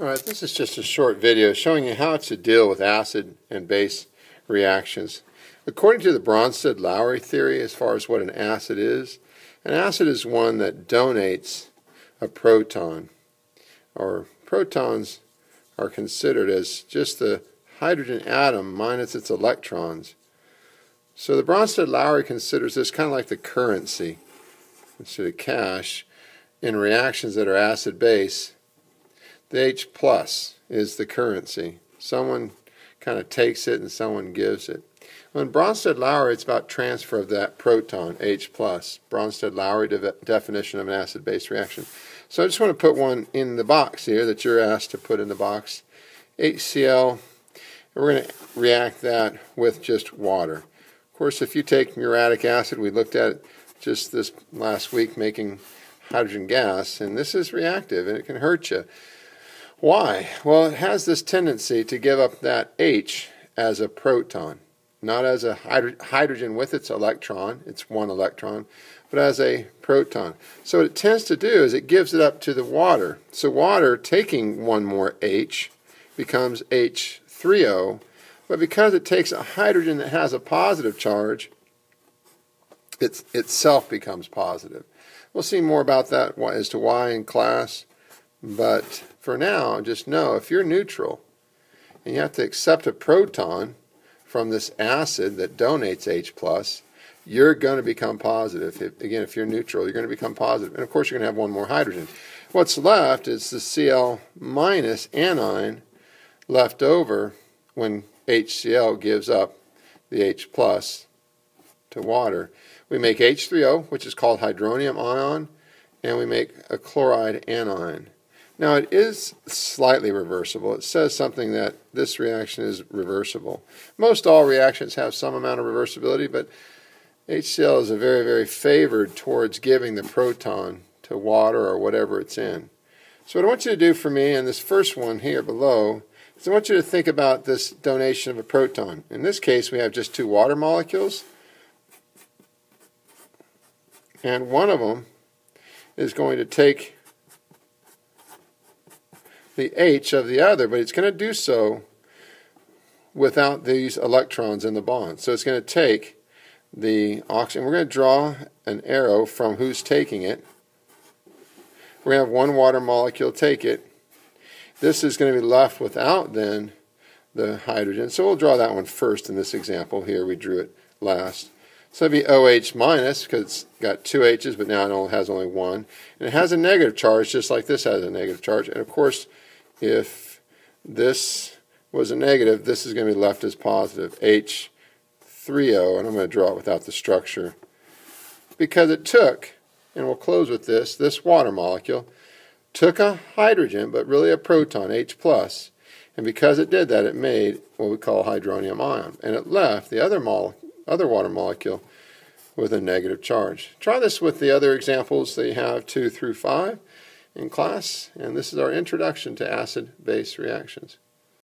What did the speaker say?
Alright, this is just a short video showing you how to deal with acid and base reactions. According to the Bronsted-Lowry theory as far as what an acid is, an acid is one that donates a proton, or protons are considered as just the hydrogen atom minus its electrons. So the Bronsted-Lowry considers this kind of like the currency instead of cash in reactions that are acid-base the H plus is the currency. Someone kind of takes it and someone gives it. When Bronsted-Lowry, it's about transfer of that proton, H plus. Bronsted-Lowry de definition of an acid-base reaction. So I just want to put one in the box here that you're asked to put in the box. HCl, we're going to react that with just water. Of course, if you take muriatic acid, we looked at it just this last week making hydrogen gas, and this is reactive and it can hurt you. Why? Well, it has this tendency to give up that H as a proton, not as a hydrogen with its electron, it's one electron, but as a proton. So what it tends to do is it gives it up to the water. So water taking one more H becomes H3O, but because it takes a hydrogen that has a positive charge, it itself becomes positive. We'll see more about that as to why in class. But for now, just know if you're neutral and you have to accept a proton from this acid that donates H plus, you're going to become positive. If, again, if you're neutral, you're going to become positive. And of course, you're going to have one more hydrogen. What's left is the Cl minus anion left over when HCl gives up the H plus to water. We make H3O, which is called hydronium ion, and we make a chloride anion. Now it is slightly reversible. It says something that this reaction is reversible. Most all reactions have some amount of reversibility, but HCl is a very, very favored towards giving the proton to water or whatever it's in. So what I want you to do for me in this first one here below is I want you to think about this donation of a proton. In this case we have just two water molecules and one of them is going to take the H of the other, but it's going to do so without these electrons in the bond. So it's going to take the oxygen. We're going to draw an arrow from who's taking it. We're going to have one water molecule take it. This is going to be left without then the hydrogen. So we'll draw that one first in this example. Here we drew it last. So it'd be OH minus because it's got two H's, but now it only has only one. And it has a negative charge just like this has a negative charge. And of course, if this was a negative, this is going to be left as positive, H3O, and I'm going to draw it without the structure. Because it took, and we'll close with this, this water molecule took a hydrogen, but really a proton, H+, plus, and because it did that, it made what we call hydronium ion, and it left the other, mole, other water molecule with a negative charge. Try this with the other examples that you have 2 through 5 in class, and this is our introduction to acid-base reactions.